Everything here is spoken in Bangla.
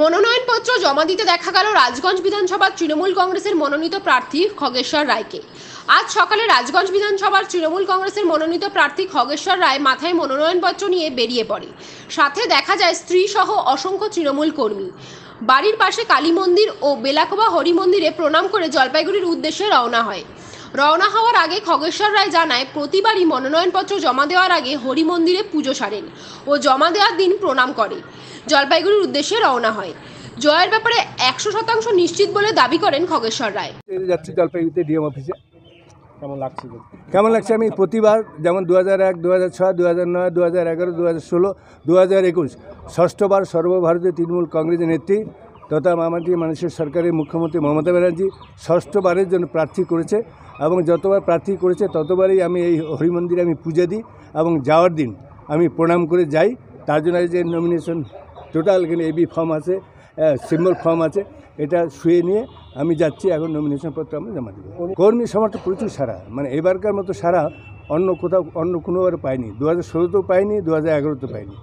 মনোনয়নপত্র জমা দিতে দেখা গেল রাজগঞ্জ বিধানসভার তৃণমূল কংগ্রেসের মনোনীত প্রার্থী খগেশ্বর রায়কে। আজ সকালে রাজগঞ্জ বিধানসভার তৃণমূল কংগ্রেসের মনোনীত প্রার্থী খগেশ্বর রায় মাথায় মনোনয়নপত্র নিয়ে বেরিয়ে পড়ে। সাথে দেখা যায় স্ত্রী সহ অসংখ্য তৃণমূল কর্মী। বাড়ির পাশে কালী মন্দির ও বেলাকোবা হরি মন্দিরে প্রণাম করে জলপাইগুড়ির উদ্দেশ্যে রওনা হয়। রওনা হওয়ার আগে খগেশ্বর রায় জানায়, প্রতিবারই মনোনয়নপত্র জমা দেওয়ার আগে হরি মন্দিরে পুজো সারেন ও জমা দেওয়ার দিন প্রণাম করে। জলপাইগুড়ির উদ্দেশ্যে রওনা হয়। জয়ের ব্যাপারে একশো শতাংশ নিশ্চিত বলে দাবি করেন খগেশ্বর রায়। যাচ্ছি জলপাইগুড়িতে ডিএম অফিসে। কেমন লাগছে কেমন লাগছে? আমি প্রতিবার যেমন দু হাজার এক দু হাজার ছয় দু হাজার নয় দু হাজার এগারো দু হাজার ষোলো দু হাজার একুশ, ষষ্ঠবার সর্বভারতীয় তৃণমূল কংগ্রেসের নেত্রী তথা মামাটি মানুষের সরকারের মুখ্যমন্ত্রী মমতা ব্যানার্জি ষষ্ঠবারের জন্য প্রার্থী করেছে এবং যতবার প্রার্থী করেছে ততবারই আমি এই হরিমন্দিরে আমি পূজা দিই এবং যাওয়ার দিন আমি প্রণাম করে যাই। তার জন্য যে নমিনেশন টোটাল এখানে এবি ফর্ম আছে সিম্বল ফর্ম আছে, এটা শুয়ে নিয়ে আমি যাচ্ছি, এখন নমিনেশন পত্র আমরা জমা দেবো। কর্মী সমর্থন প্রচুর সারা মানে এবারকার মতো সারা অন্য কোথাও, অন্য কোনোবার পাইনি। দু হাজার ষোলোতেও পাইনি দু হাজার এগারোতেও পাইনি।